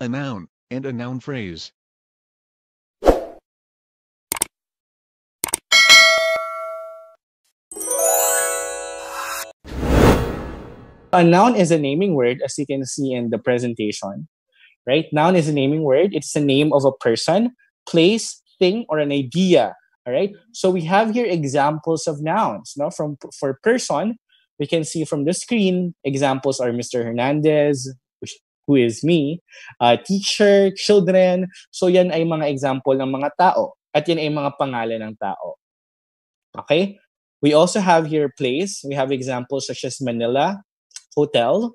a noun, and a noun phrase. A noun is a naming word, as you can see in the presentation, right? Noun is a naming word. It's the name of a person, place, thing, or an idea. All right. So we have here examples of nouns. Now, from for person, we can see from the screen examples are Mr. Hernandez, who is me, uh, teacher, children. So yan ay mga example ng mga tao. At yan ay mga pangalan ng tao. Okay? We also have here place. We have examples such as Manila, Hotel,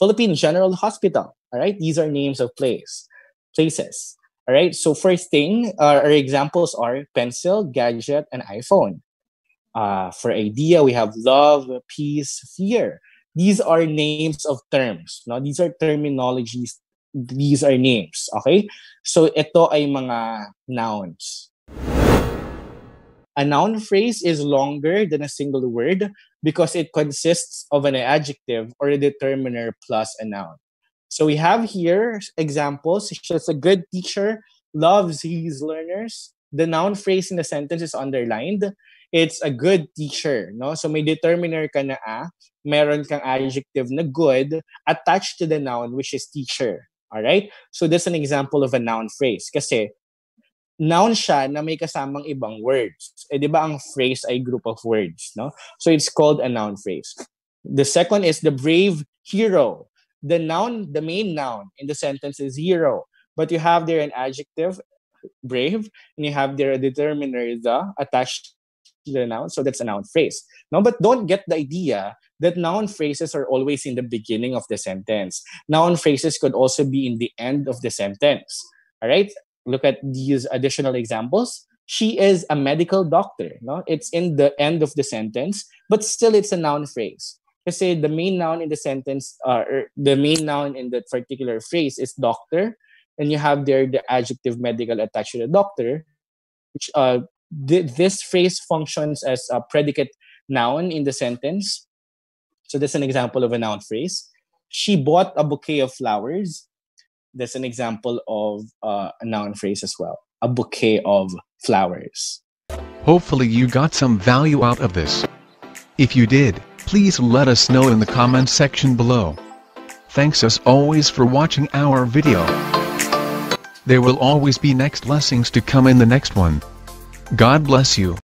Philippine General Hospital. All right, these are names of place, places. All right, so first thing, uh, our examples are pencil, gadget, and iPhone. Uh, for idea, we have love, peace, fear. These are names of terms. No? These are terminologies. These are names. Okay? So ito ay mga nouns. A noun phrase is longer than a single word because it consists of an adjective or a determiner plus a noun. So we have here examples such as a good teacher loves his learners. The noun phrase in the sentence is underlined. It's a good teacher, no? So may determiner ka na a, meron kang adjective na good attached to the noun which is teacher. All right? So that's an example of a noun phrase kasi noun siya na may kasamang ibang words. Eh, di ba ang phrase ay group of words, no? So it's called a noun phrase. The second is the brave hero. The noun, the main noun in the sentence is hero, but you have there an adjective, brave, and you have there a determiner, the, attached the noun. So that's a noun phrase. No, but don't get the idea that noun phrases are always in the beginning of the sentence. Noun phrases could also be in the end of the sentence. All right look at these additional examples she is a medical doctor no it's in the end of the sentence but still it's a noun phrase kasi the main noun in the sentence uh, or the main noun in that particular phrase is doctor and you have there the adjective medical attached to the doctor which uh, th- this phrase functions as a predicate noun in the sentence so that's an example of a noun phrase she bought a bouquet of flowers that's an example of uh, a noun phrase as well a bouquet of flowers. Hopefully, you got some value out of this. If you did, please let us know in the comments section below. Thanks as always for watching our video. There will always be next lessons to come in the next one. God bless you.